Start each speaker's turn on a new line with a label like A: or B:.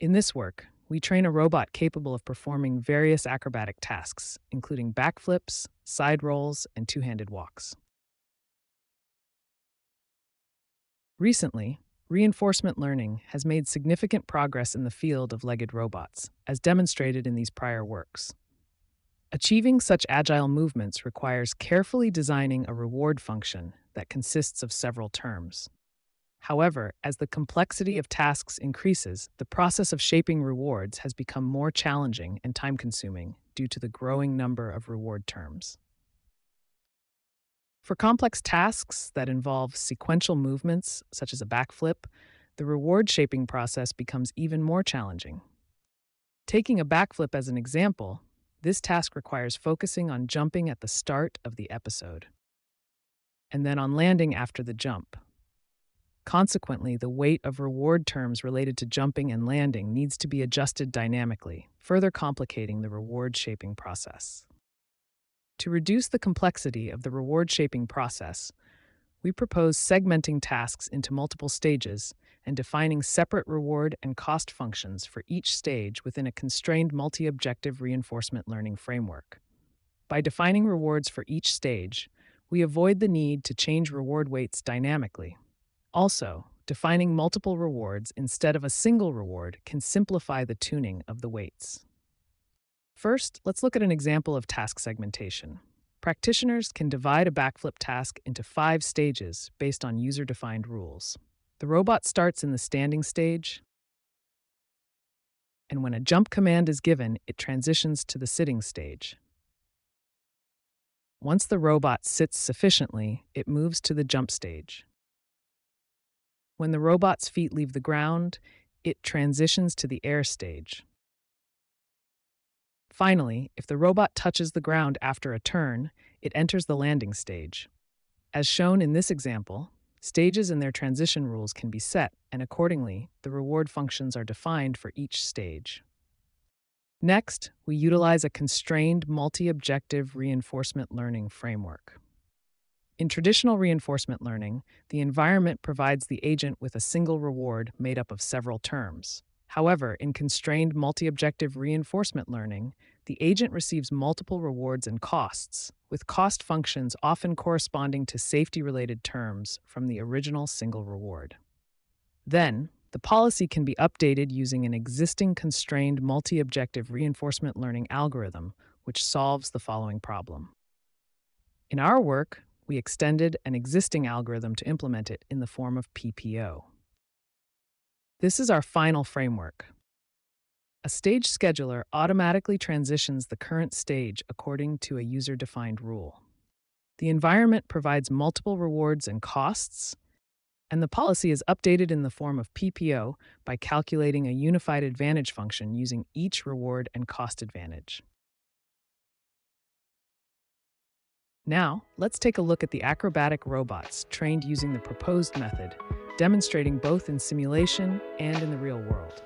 A: In this work, we train a robot capable of performing various acrobatic tasks, including backflips, side rolls, and two handed walks. Recently, reinforcement learning has made significant progress in the field of legged robots, as demonstrated in these prior works. Achieving such agile movements requires carefully designing a reward function that consists of several terms. However, as the complexity of tasks increases, the process of shaping rewards has become more challenging and time consuming due to the growing number of reward terms. For complex tasks that involve sequential movements, such as a backflip, the reward shaping process becomes even more challenging. Taking a backflip as an example, this task requires focusing on jumping at the start of the episode and then on landing after the jump. Consequently, the weight of reward terms related to jumping and landing needs to be adjusted dynamically, further complicating the reward shaping process. To reduce the complexity of the reward shaping process, we propose segmenting tasks into multiple stages and defining separate reward and cost functions for each stage within a constrained multi objective reinforcement learning framework. By defining rewards for each stage, we avoid the need to change reward weights dynamically also, defining multiple rewards instead of a single reward can simplify the tuning of the weights. First, let's look at an example of task segmentation. Practitioners can divide a backflip task into five stages based on user defined rules. The robot starts in the standing stage, and when a jump command is given, it transitions to the sitting stage. Once the robot sits sufficiently, it moves to the jump stage. When the robot's feet leave the ground, it transitions to the air stage. Finally, if the robot touches the ground after a turn, it enters the landing stage. As shown in this example, stages and their transition rules can be set, and accordingly, the reward functions are defined for each stage. Next, we utilize a constrained multi objective reinforcement learning framework. In traditional reinforcement learning, the environment provides the agent with a single reward made up of several terms. However, in constrained multi objective reinforcement learning, the agent receives multiple rewards and costs, with cost functions often corresponding to safety related terms from the original single reward. Then, the policy can be updated using an existing constrained multi objective reinforcement learning algorithm, which solves the following problem. In our work, we extended an existing algorithm to implement it in the form of PPO. This is our final framework. A stage scheduler automatically transitions the current stage according to a user defined rule. The environment provides multiple rewards and costs, and the policy is updated in the form of PPO by calculating a unified advantage function using each reward and cost advantage. Now, let's take a look at the acrobatic robots trained using the proposed method, demonstrating both in simulation and in the real world.